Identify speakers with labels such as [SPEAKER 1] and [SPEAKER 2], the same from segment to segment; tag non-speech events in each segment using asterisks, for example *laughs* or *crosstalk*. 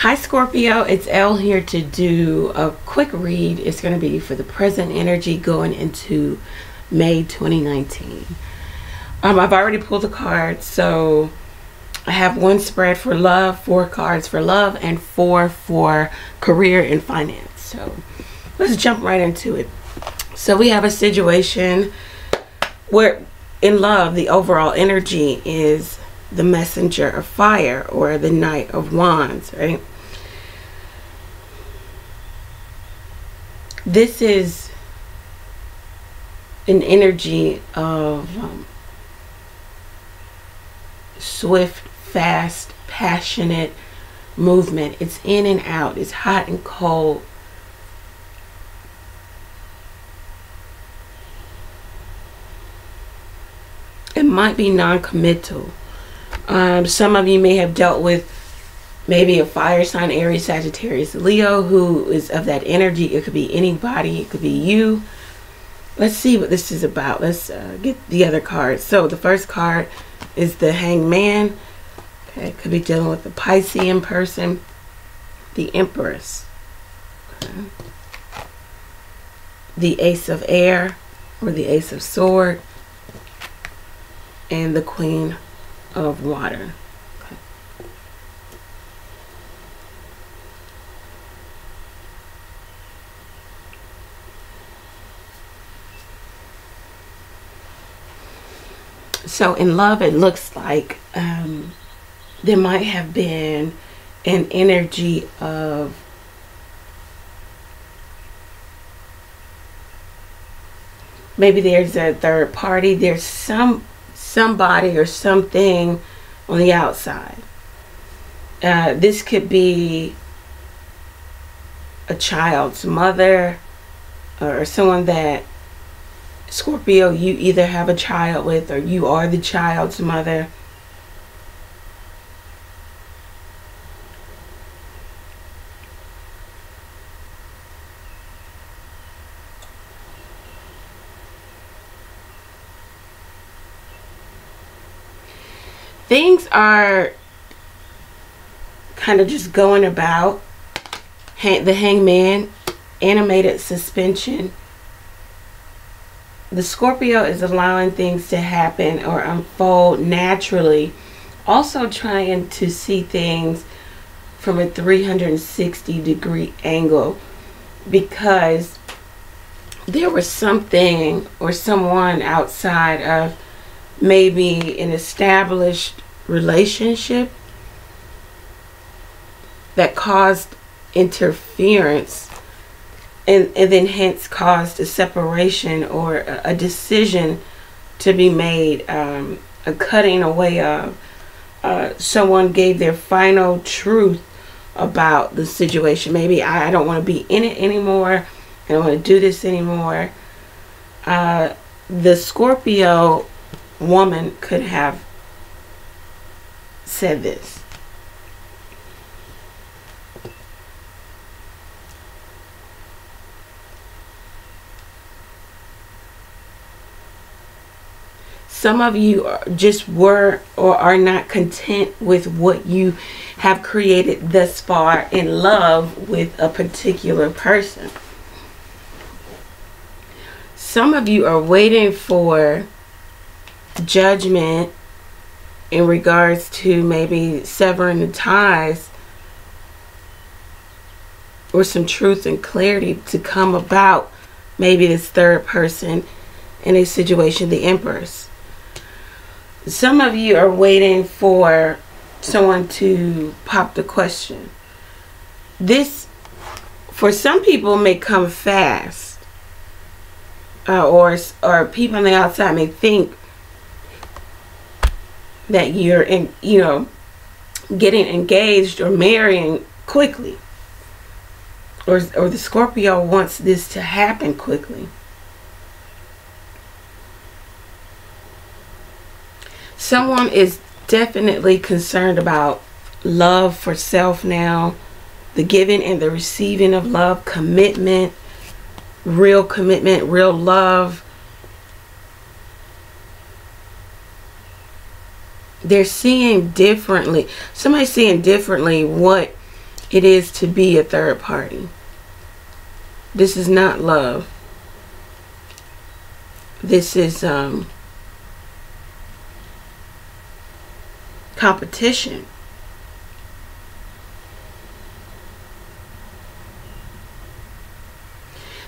[SPEAKER 1] Hi Scorpio, it's Elle here to do a quick read. It's going to be for the present energy going into May 2019. Um, I've already pulled the cards, so I have one spread for love, four cards for love, and four for career and finance. So let's jump right into it. So we have a situation where in love, the overall energy is the messenger of fire or the knight of wands, right? This is an energy of um, swift, fast, passionate movement. It's in and out. It's hot and cold. It might be non-committal. Um, some of you may have dealt with maybe a fire sign, Aries, Sagittarius, Leo, who is of that energy. It could be anybody. It could be you. Let's see what this is about. Let's uh, get the other cards. So the first card is the Hangman. Okay, could be dealing with the Piscean person. The Empress. Okay. The Ace of Air or the Ace of Sword. And the Queen of water. Okay. So in love, it looks like um, there might have been an energy of maybe there's a third party. There's some somebody or something on the outside. Uh, this could be a child's mother or someone that Scorpio you either have a child with or you are the child's mother. things are kind of just going about. the hangman, animated suspension. The Scorpio is allowing things to happen or unfold naturally. Also trying to see things from a 360 degree angle because there was something or someone outside of maybe an established relationship that caused interference and, and then hence caused a separation or a, decision to be made, um, a cutting away of. Uh, someone gave their final truth about the situation. Maybe I, I don't want to be in it anymore. I don't want to do this anymore. Uh, the Scorpio woman could have said this. Some of you just were or are not content with what you have created thus far in love with a particular person. Some of you are waiting for judgment in regards to maybe severing the ties or some truth and clarity to come about maybe this third person in a situation, the Empress. Some of you are waiting for someone to pop the question. This, for some people, may come fast. Uh, or, or people on the outside may think that you're in, you know, getting engaged or marrying quickly. Or, or the Scorpio wants this to happen quickly. Someone is definitely concerned about love for self now, the giving and the receiving of love, commitment, real commitment, real love they're seeing differently. Somebody's seeing differently what it is to be a third party. This is not love. This is um, competition.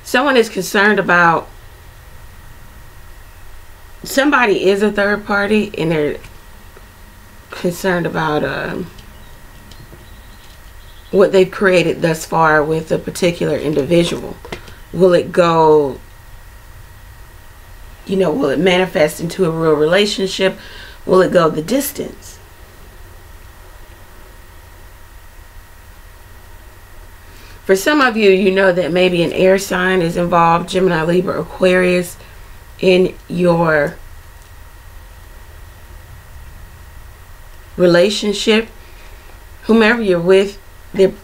[SPEAKER 1] Someone is concerned about somebody is a third party and they're concerned about um, what they've created thus far with a particular individual. Will it go, you know, will it manifest into a real relationship? Will it go the distance? For some of you, you know that maybe an air sign is involved, Gemini, Libra, Aquarius, in your relationship. Whomever you're with, they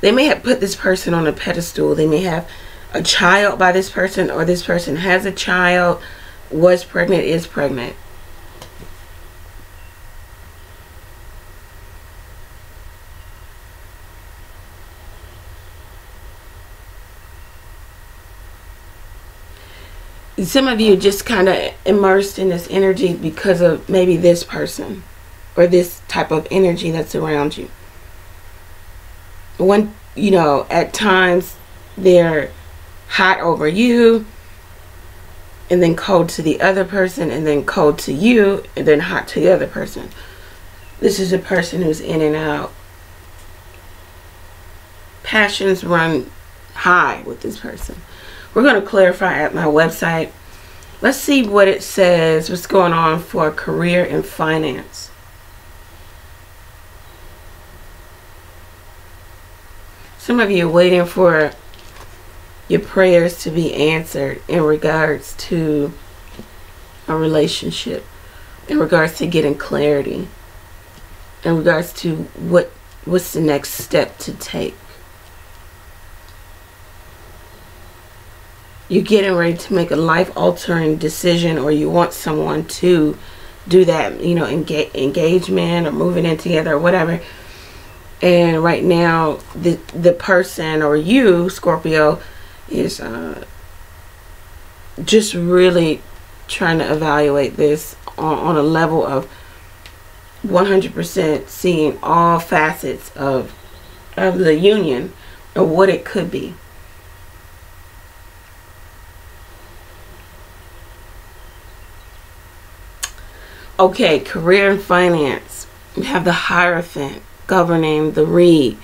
[SPEAKER 1] they may have put this person on a pedestal. They may have a child by this person, or this person has a child, was pregnant, is pregnant. Some of you just kind of immersed in this energy because of maybe this person or this type of energy that's around you. One, you know, at times they're hot over you and then cold to the other person and then cold to you and then hot to the other person. This is a person who's in and out. Passions run high with this person. We're going to clarify at my website. Let's see what it says, what's going on for career and finance. Some of you are waiting for your prayers to be answered in regards to a relationship, in regards to getting clarity, in regards to what what's the next step to take. You're getting ready to make a life altering decision or you want someone to do that, you know, engage, engagement or moving in together or whatever. And right now, the the person or you, Scorpio, is uh, just really trying to evaluate this on, on a level of 100% seeing all facets of of the union or what it could be. Okay, career and finance. You have the Hierophant governing the read.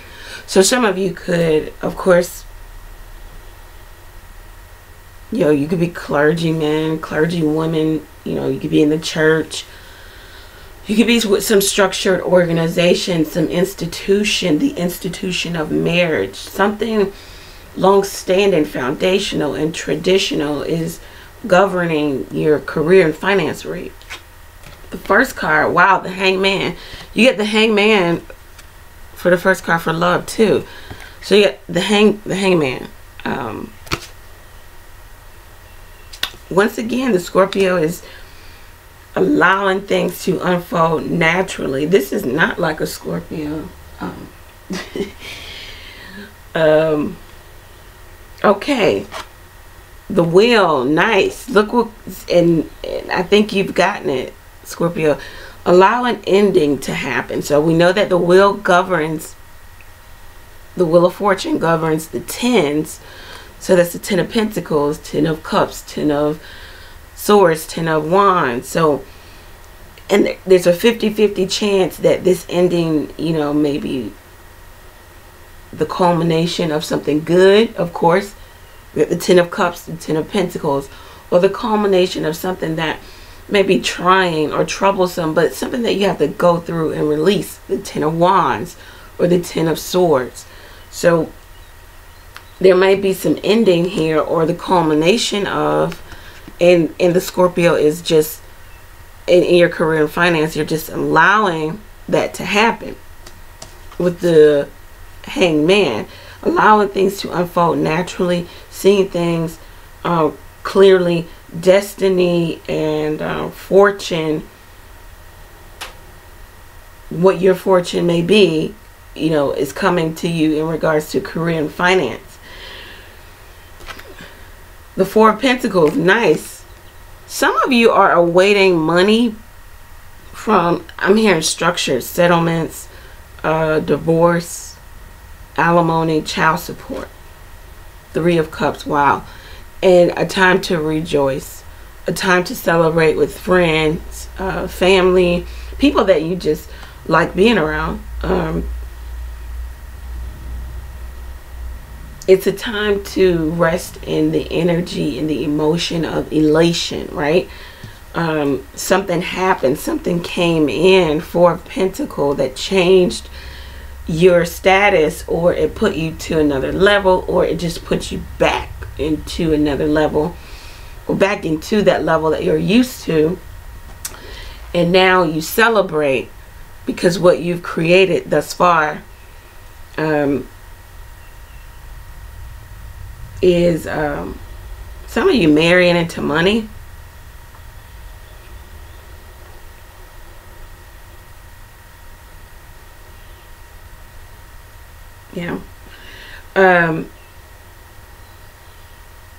[SPEAKER 1] So some of you could, of course, you know, you could be clergymen, clergy women, you know, you could be in the church. You could be with some structured organization, some institution, the institution of marriage, something long-standing, foundational, and traditional is governing your career and finance rate the first card, wow, the hangman. You get the hangman for the first card for love too. So you get the hang the hangman. Um, once again, the Scorpio is allowing things to unfold naturally. This is not like a Scorpio. Um, *laughs* um, okay. The wheel, nice. Look what, and, and I think you've gotten it. Scorpio, allow an ending to happen. So we know that the wheel governs, the wheel of fortune governs the tens. So that's the ten of pentacles, ten of cups, ten of swords, ten of wands. So, and there's a 50-50 chance that this ending, you know, maybe the culmination of something good, of course. The ten of cups, the ten of pentacles, or the culmination of something that maybe trying or troublesome, but something that you have to go through and release the Ten of Wands or the Ten of Swords. So there may be some ending here or the culmination of, and, and the Scorpio is just, in, in your career and finance, you're just allowing that to happen with the hangman allowing things to unfold naturally seeing things uh, clearly destiny and uh, fortune, what your fortune may be, you know, is coming to you in regards to career and finance. The Four of Pentacles, nice. Some of you are awaiting money from, I'm hearing structured settlements, uh, divorce, alimony, child support. Three of Cups, wow. And a time to rejoice, a time to celebrate with friends, uh, family, people that you just like being around. Um, it's a time to rest in the energy and the emotion of elation, right? Um, something happened, something came in for Pentacle that changed your status, or it put you to another level, or it just put you back into another level, or back into that level that you're used to. And now you celebrate because what you've created thus far um, is um, some of you marrying into money. Yeah. Um,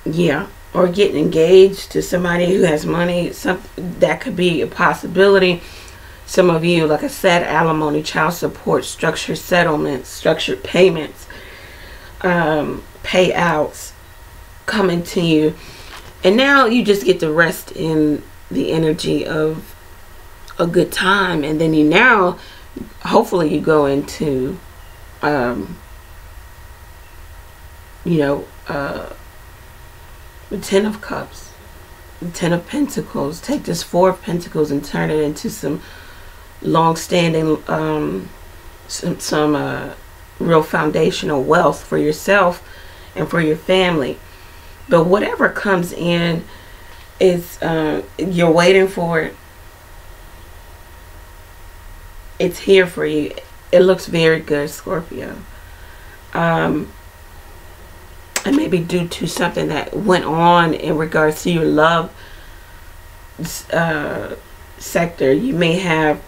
[SPEAKER 1] yeah. Or getting engaged to somebody who has money. Some that could be a possibility. Some of you, like I said, alimony, child support, structured settlements, structured payments, um, payouts coming to you. And now you just get to rest in the energy of a good time. And then you now, hopefully, you go into, um, you know, uh, the Ten of Cups, the Ten of Pentacles. Take this Four of Pentacles and turn it into some long-standing, um, some, some uh, real foundational wealth for yourself and for your family. But whatever comes in is uh, you're waiting for it. It's here for you. It looks very good, Scorpio. Um, and maybe due to something that went on in regards to your love uh, sector, you may have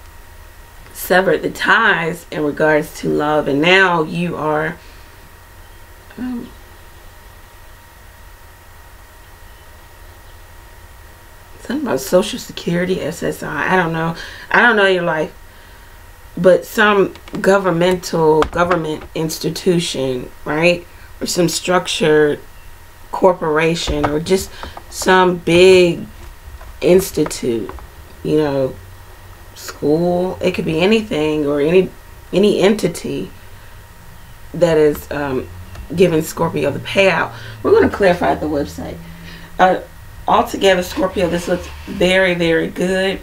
[SPEAKER 1] severed the ties in regards to love, and now you are um, something about Social Security, SSI. I don't know. I don't know your life, but some governmental government institution, right, some structured corporation, or just some big institute, you know, school. It could be anything or any any entity that is um, giving Scorpio the payout. We're going to clarify the website. Uh, altogether, Scorpio, this looks very, very good.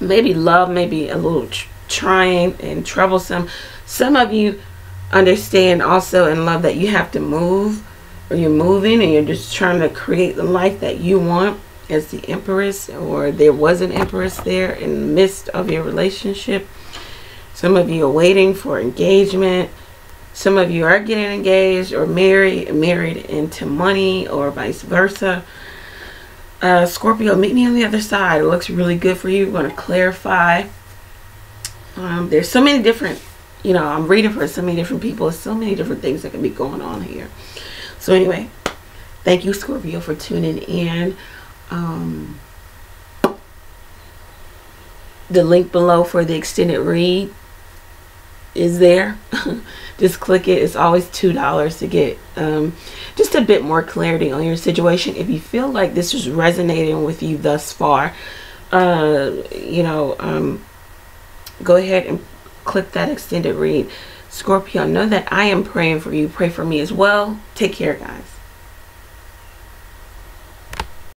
[SPEAKER 1] Maybe love, maybe a little tr trying and troublesome. Some of you understand also and love that you have to move or you're moving and you're just trying to create the life that you want as the empress or there was an empress there in the midst of your relationship. Some of you are waiting for engagement. Some of you are getting engaged or married, married into money or vice versa. Uh, Scorpio, meet me on the other side. It looks really good for you. We're going to clarify. Um, there's so many different, you know, I'm reading for so many different people. So many different things that can be going on here. So anyway, thank you, Scorpio, for tuning in. Um, the link below for the extended read is there. *laughs* just click it. It's always $2 to get um, just a bit more clarity on your situation. If you feel like this is resonating with you thus far, uh, you know, um, go ahead and click that extended read. Scorpio, know that I am praying for you. Pray for me as well. Take care, guys.